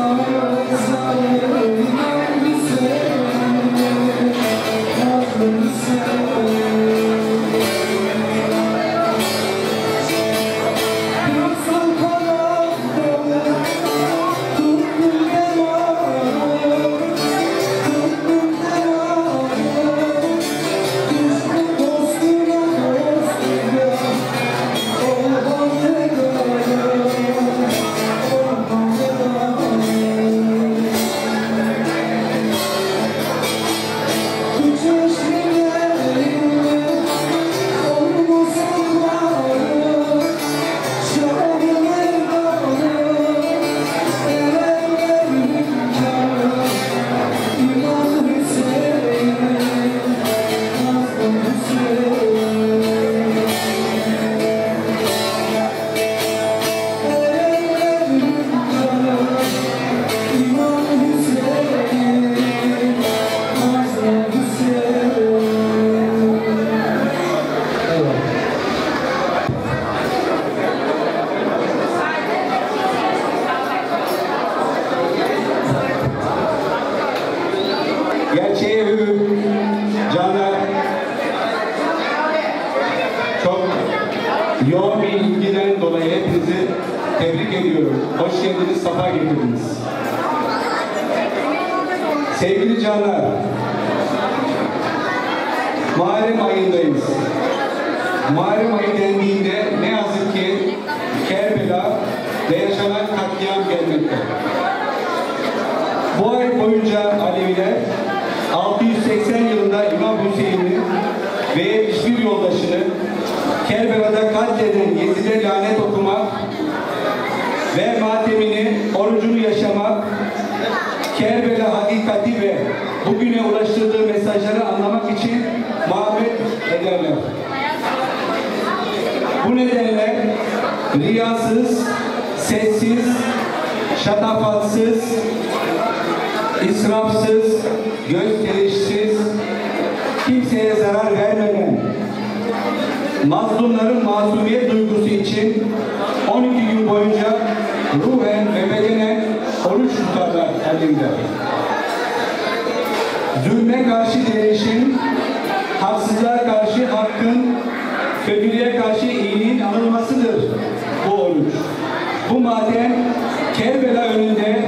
Oh. Ediyorum. Hoş geldiniz, safa getirdiniz. Sevgili canlar, Muharrem ayındayız. Muharrem ayı dendiğinde ne yazık ki Kerbela ve yaşanan katliam gelmekte. Bu ay boyunca Aleviler 680 yılında İmam Hüseyin'i ve 71 yoldaşını Kerbela'da katleden Yezid'e lanet okumak ve matemini, orucunu yaşamak, Kerbela hakikati ve bugüne ulaştırdığı mesajları anlamak için muhabbet ederler. Bu nedenle riyasız, sessiz, şatafatsız, israfsız, gösterişsiz, kimseye zarar vermeden, mazlumların masumiyet duygusu için 12 gün boyunca ruhen ve bedenen oruç tutarlar elimde. Zulme karşı direnişin, haksızlığa karşı hakkın, kötülüğe karşı iyiliğin anılmasıdır bu oruç. Bu maden Kerbela önünde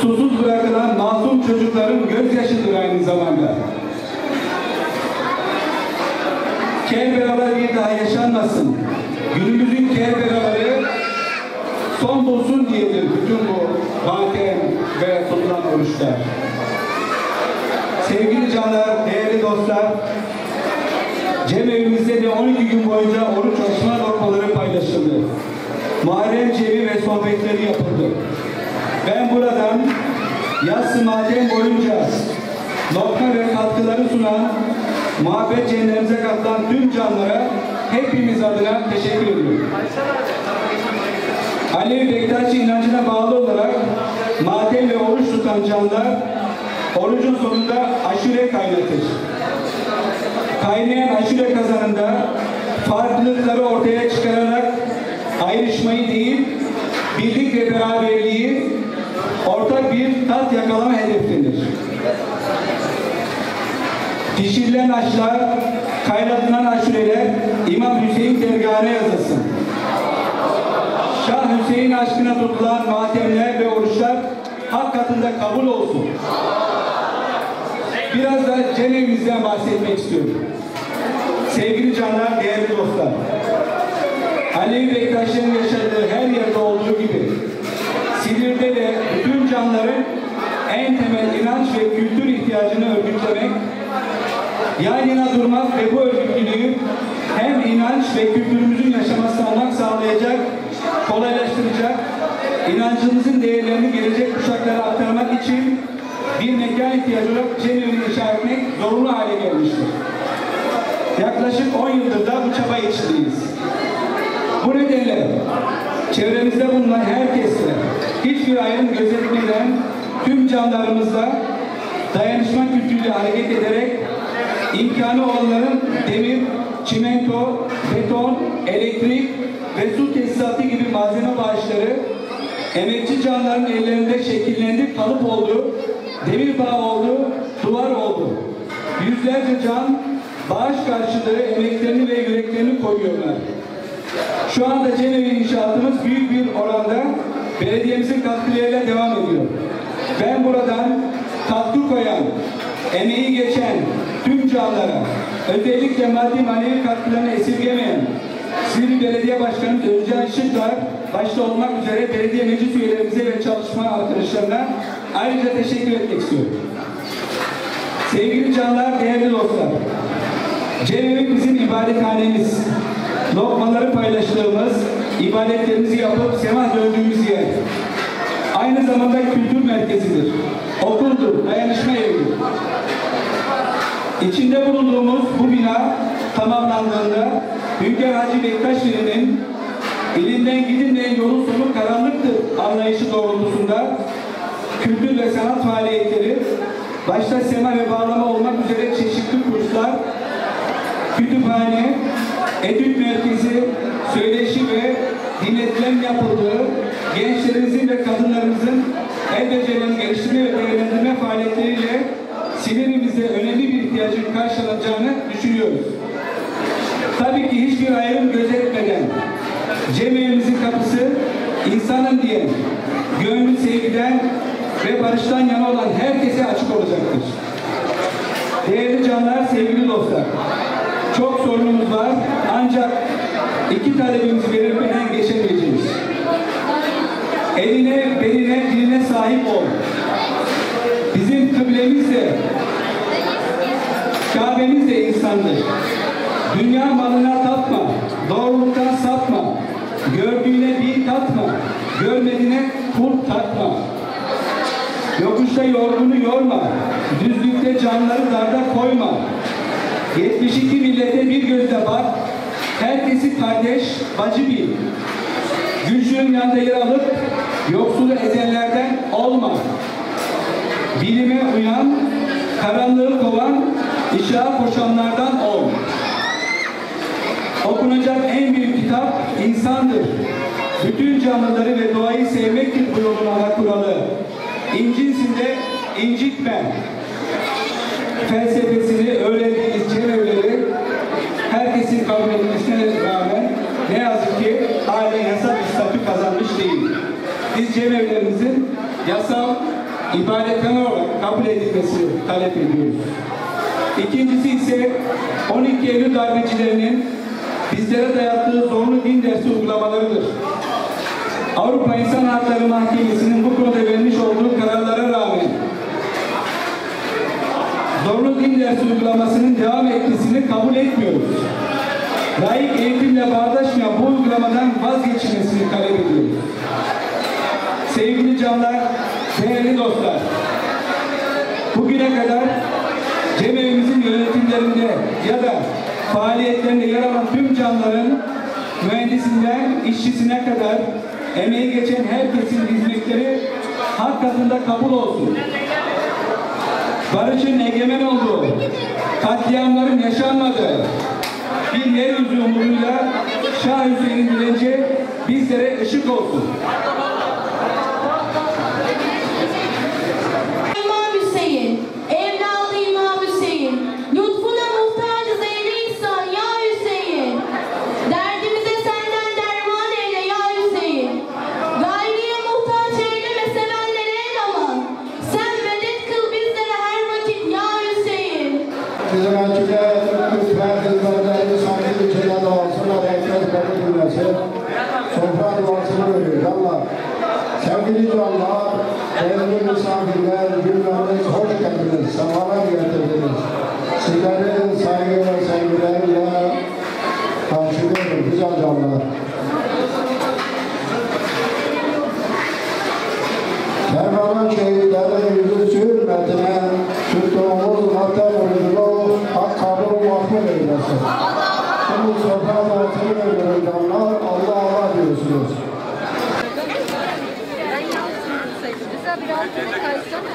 susuz bırakılan masum çocukların gözyaşıdır aynı zamanda. Kerbelalar bir daha yaşanmasın. Günümüzün Kerbelaları son bulsun diyedir bütün bu matem ve oruçlar. Sevgili canlar, değerli dostlar, Cemevimizde de 12 gün boyunca oruç açma lokmaları paylaşıldı. Muharrem cevi ve sohbetleri yapıldı. Ben buradan yaz maden boyunca nokta ve katkıları sunan muhabbet cennerimize katılan tüm canlara hepimiz adına teşekkür ediyorum. Alevi Bektaşi inancına bağlı olarak maden ve oruç tutan canlar orucun sonunda aşure kaynatır. Kaynayan aşure kazanında farklılıkları ortaya çıkararak ayrışmayı değil, birlik ve beraberliği ortak bir tat yakalama hedefindedir. Pişirilen aşlar, kaynatılan aşureler İmam Hüseyin dergahına yazılsın. Hüseyin aşkına tutulan matemler ve oruçlar hak katında kabul olsun. Biraz da Cenevimizden bahsetmek istiyorum. Sevgili canlar, değerli dostlar. Alevi Bektaşların yaşadığı her yerde olduğu gibi Silir'de de bütün canların en temel inanç ve kültür ihtiyacını örgütlemek, yan yana durmak ve bu örgütlülüğü hem inanç ve kültürümüzün yaşamasına kolaylaştıracak, inancımızın değerlerini gelecek kuşaklara aktarmak için bir mekan ihtiyacı olarak Cenevre'yi inşa etmek zorunlu hale gelmiştir. Yaklaşık 10 yıldır da bu çaba içindeyiz. Bu nedenle çevremizde bulunan herkesle hiçbir ayrım gözetmeden tüm canlarımızla dayanışma kültürüyle hareket ederek imkanı olanların demir, çimento, beton, elektrik ve su tesisatı gibi malzeme bağışları emekçi canların ellerinde şekillendik kalıp oldu, demir bağ oldu, duvar oldu. Yüzlerce can bağış karşılığı emeklerini ve yüreklerini koyuyorlar. Şu anda Cenevi inşaatımız büyük bir oranda belediyemizin katkılarıyla devam ediyor. Ben buradan katkı koyan, emeği geçen tüm canlara, özellikle maddi manevi katkılarını esirgemeyen Silivri Belediye Başkanı Özcan Şıklar başta olmak üzere belediye meclis üyelerimize ve çalışma arkadaşlarına ayrıca teşekkür etmek istiyorum. Sevgili canlar, değerli dostlar, Cenevi bizim ibadethanemiz. Lokmaları paylaştığımız, ibadetlerimizi yapıp semah döndüğümüz yer. Aynı zamanda kültür merkezidir. Okuldur, dayanışma evidir. İçinde bulunduğumuz bu bina tamamlandığında Hünkar Hacı Bektaş Veli'nin elinden gidilmeyen yolun sonu karanlıktır anlayışı doğrultusunda kültür ve sanat faaliyetleri başta sema ve bağlama olmak üzere çeşitli kurslar, kütüphane, etüt merkezi, söyleşi ve dinletilen yapıldığı gençlerimizin ve kadınlarımızın el becerilerini geliştirme ve değerlendirme faaliyetleriyle Silivrimizde önemli bir ihtiyacın karşılanacağını düşünüyoruz. Hiçbir ayrım gözetmeden cemiyemizin kapısı insanın diye gönlü sevgiden ve barıştan yana olan herkese açık olacaktır. Değerli canlar, sevgili dostlar, çok sorunumuz var ancak iki talebimizi belirtmeden geçemeyeceğiz. Eline, beline, diline sahip ol. Bizim kıblemiz de, Kabe'miz de insandır. Dünya malına tapma, doğruluktan sapma, gördüğüne bin katma, görmediğine kul takma. Yokuşta yorgunu yorma, düzlükte canları darda koyma. 72 millete bir gözle bak, herkesi kardeş, bacı bil. Güçlünün yanında yer alıp, yoksulu ezenlerden olma. Bilime uyan, karanlığı kovan, ışığa koşanlardan ol. Okunacak en büyük kitap insandır. Bütün canlıları ve doğayı sevmektir bu yolun ana kuralı. İncinsin de incitme. Felsefesini öğrendiğimiz cemevleri herkesin kabul etmesine rağmen ne yazık ki halen yasa bir statü kazanmış değil. Biz cemevlerimizin yasal ibadethane olarak kabul edilmesi talep ediyoruz. İkincisi ise 12 Eylül darbecilerinin bizlere dayattığı zorlu din dersi uygulamalarıdır. Avrupa İnsan Hakları Mahkemesi'nin bu konuda vermiş olduğu kararlara rağmen zorlu din dersi uygulamasının devam etmesini kabul etmiyoruz. Layık eğitimle bağdaşmayan bu uygulamadan vazgeçilmesini talep ediyoruz. Sevgili canlar, değerli dostlar, bugüne kadar cemevimizin yönetimlerinde ya da faaliyetlerinde yer alan tüm canların mühendisinden işçisine kadar emeği geçen herkesin hizmetleri hak katında kabul olsun. Barışın egemen olduğu, katliamların yaşanmadığı bir yeryüzü umuduyla Şah Hüseyin'in direnci bizlere ışık olsun. Değerli misafirler, cümleniz hoş geldiniz, sefalar getirdiniz. Sizleri saygı ve sevgilerle karşılıyorum güzel canlar. Kerbala şehitlerin yüzü hürmetine tuttuğumuz vatan uğrunu hak kabul mahmur eylesin. Şimdi sofra duasını veriyorum canlar, da biraz böyle kaysana.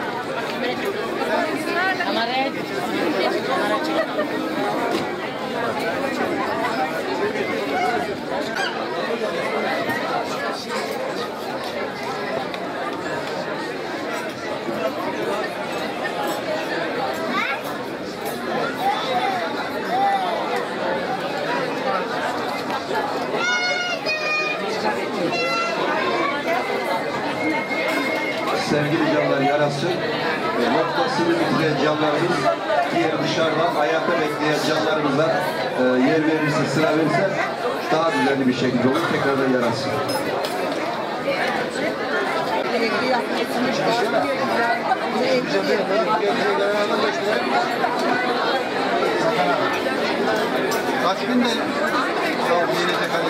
Kameraya Thank you. Sevgili canlar yarasın. E, noktasını bitiren canlarımız diğer dışarıdan ayakta bekleyen canlarımıza e, yer verirse, sıra verirse daha düzenli bir şekilde olur. Tekrardan yarasın. Kaç bin de sağ ol, yine tekrar